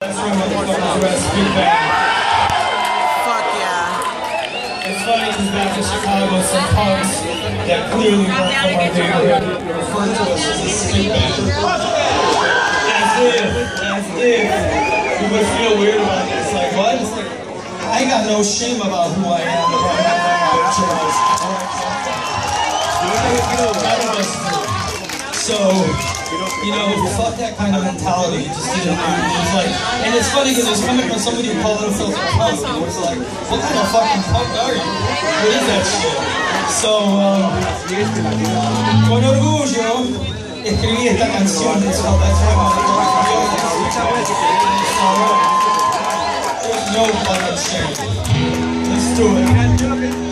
Fuck yeah. It's funny because back in Chicago, some punks that clearly weren't from our neighborhood refer to us as a. As if, as if we would feel weird about this. Like, what? It's like, I got no shame about who I am about my. None of us do. So, you know, fuck that kind of mentality. It just didn't It's like, and it's funny because it's coming from somebody who called themselves a punk. And it's like, what kind of fucking punk are you? What is that shit? So, um, con orgullo escribí esta canción. It's called That's Motherfucker. So, there's no fucking shame. Let's do it.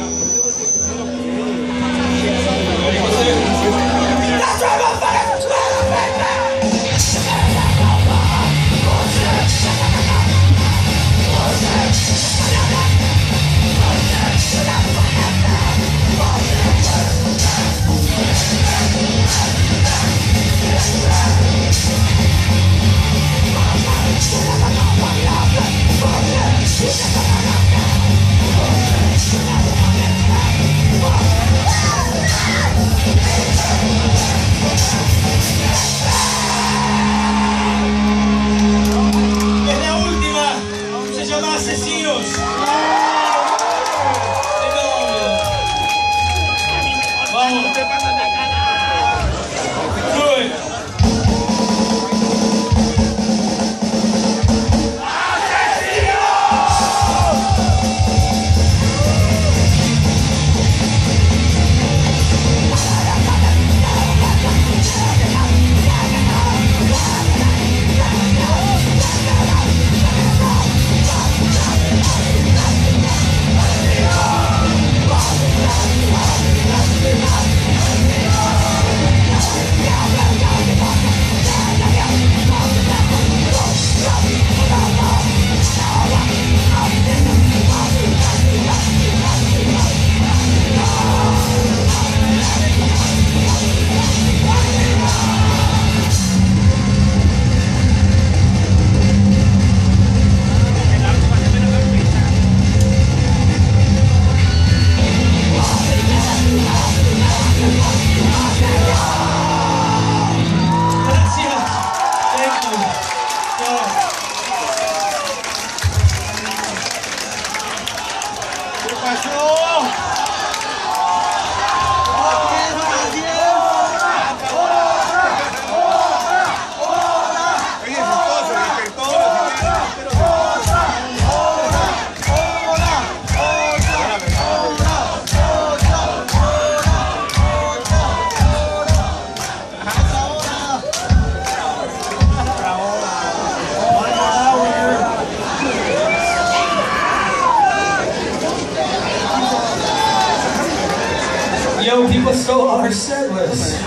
Yo, people stole our set list.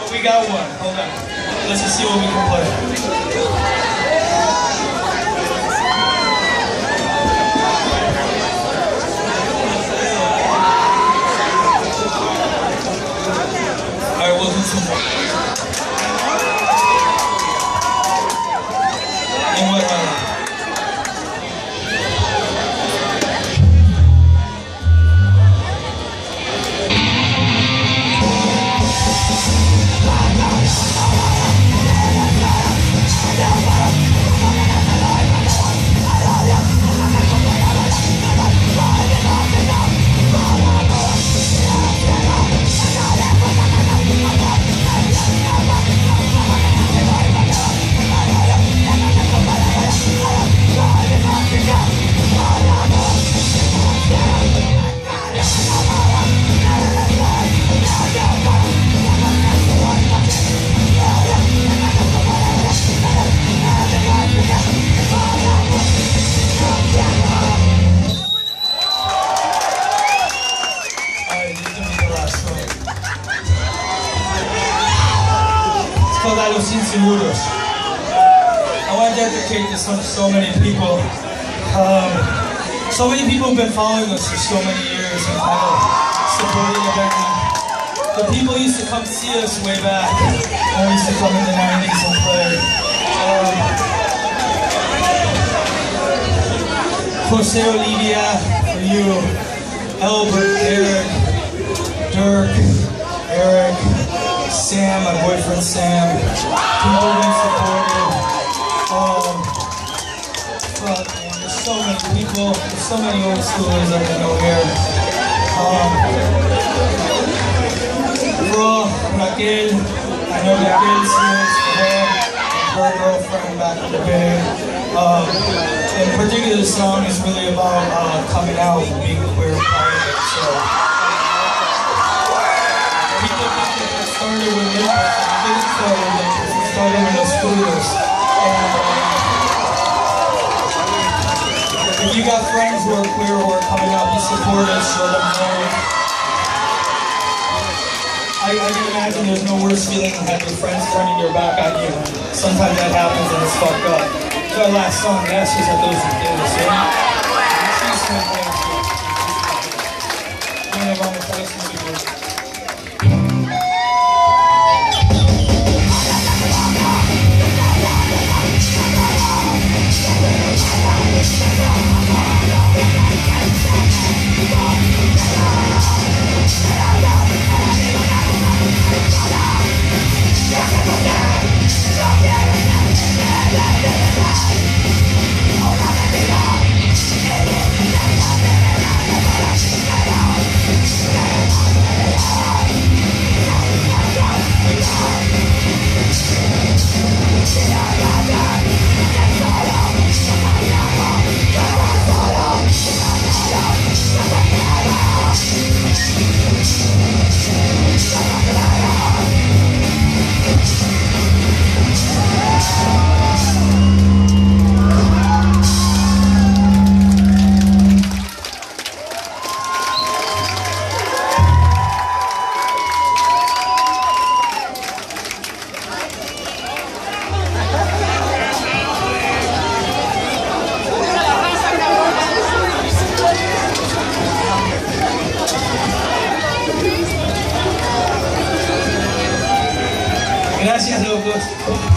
But we got one. Hold on. Let's just see what we can play. I want to dedicate this one to so many people. Um, so many people have been following us for so many years and kind of supporting everything. The people used to come see us way back I we used to come in the 90s and play. Um, Jose Olivia, you, Albert, Eric, Dirk, Eric, Sam, my boyfriend Sam. Been supportive. Um, fuck, man, there's so many people, there's so many old schoolers that I know here. Um, bro, Raquel, I know Raquel's here, her, her girlfriend back in the day. Um, in particular, the song is really about uh, coming out and being queer it. So, friends who are queer who are coming out, be supportive, show them love. I, I can imagine there's no worse feeling than having friends turning your back on you. Sometimes that happens and it's fucked up. It's our last song, Ashes at those who yeah? Bueno, vamos a ver si Gracias, locos.